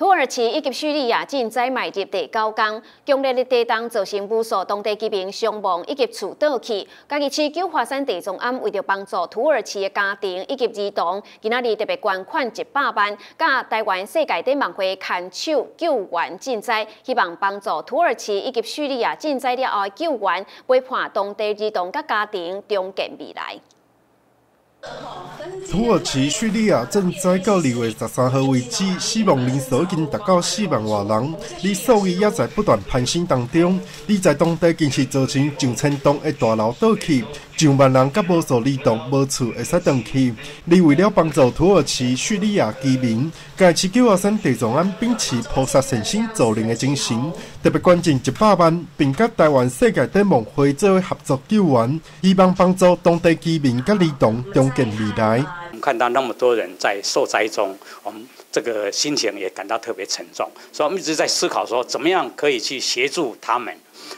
土耳其以及叙利亚正在迈入第九天，强烈的地震造成无数当地居民伤亡以及厝倒去。家己市九华山地中庵为着帮助土耳其的家庭以及儿童，今仔日特别捐款一百万，甲台湾世界展望会牵手救援赈灾，希望帮助土耳其以及叙利亚赈灾了后救援，陪伴当地儿童甲家庭重建未来。土耳其、叙利亚正在到二月十三号为止，死亡人数已经达到四万多人，而数字也在不断攀升当中。而在当地更是造成上千栋的大楼倒去，上万人甲无数儿童无厝会使回去。而为了帮助土耳其、叙利亚居民，该市九华山地藏庵秉持菩萨善心助人的精神，特别捐赠一百万，并甲台湾世界灯梦会作为合作救援，希望帮助当地居民甲儿童建未来。我们看到那么多人在受灾中，我们这个心情也感到特别沉重，所以我们一直在思考说，怎么样可以去协助他们。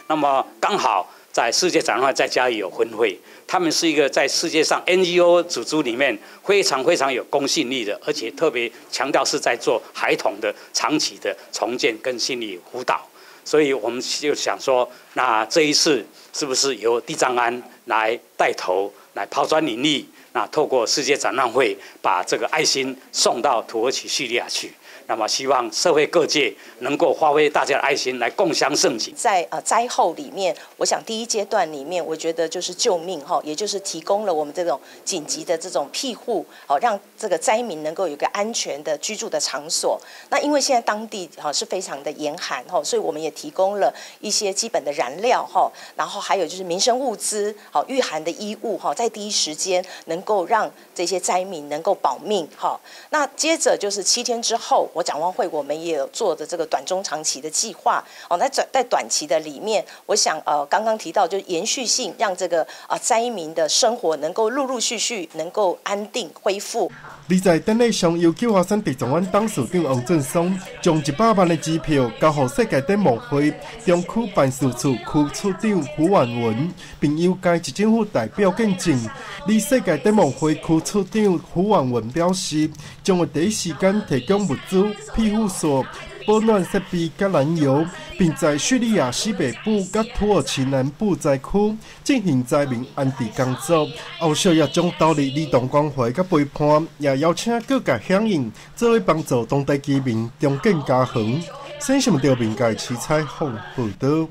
那么刚好在世界展望在家里有分会，他们是一个在世界上 NGO 组织里面非常非常有公信力的，而且特别强调是在做孩童的长期的重建跟心理辅导。所以我们就想说，那这一次是不是由地藏庵来带头来抛砖引玉？那透过世界展览会，把这个爱心送到土耳其、叙利亚去。那么，希望社会各界能够发挥大家的爱心，来共襄盛举。在呃灾后里面，我想第一阶段里面，我觉得就是救命哈，也就是提供了我们这种紧急的这种庇护，哦，让这个灾民能够有个安全的居住的场所。那因为现在当地哈是非常的严寒哈，所以我们也提供了一些基本的燃料哈，然后还有就是民生物资，好御寒的衣物哈，在第一时间能够让这些灾民能够保命哈。那接着就是七天之后。我展望会，我们也有做的这个短中长期的计划。哦。那在在短期的里面，我想呃，刚刚提到就是延续性，让这个啊灾民的生活能够陆陆续续能够安定恢复。你在登内上由九华山地藏湾董事长王振松将一百万的支票交予世界灯梦会中区办事处区处长胡万文，并由该市政府代表见证。你世界灯梦会区处长胡万文表示，将会第一时间提供物资。庇护所、保暖设备、甲燃油，并在叙利亚西北部、甲土耳其南部灾区进行灾民安置工作。后续也将导入儿童关怀甲陪伴，也邀请各界响应，作为帮助当地居民重建家园。新闻调频界七彩虹报道。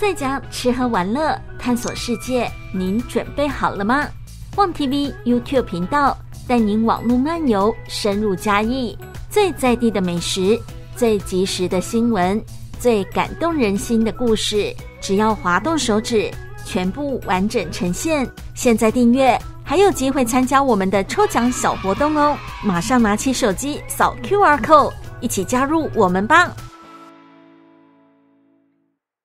在家吃喝玩乐，探索世界，您准备好了吗？旺 TV YouTube 频道。带您网络漫游，深入嘉义最在地的美食，最及时的新闻，最感动人心的故事，只要滑动手指，全部完整呈现。现在订阅还有机会参加我们的抽奖小活动哦！马上拿起手机扫 QR code，一起加入我们吧！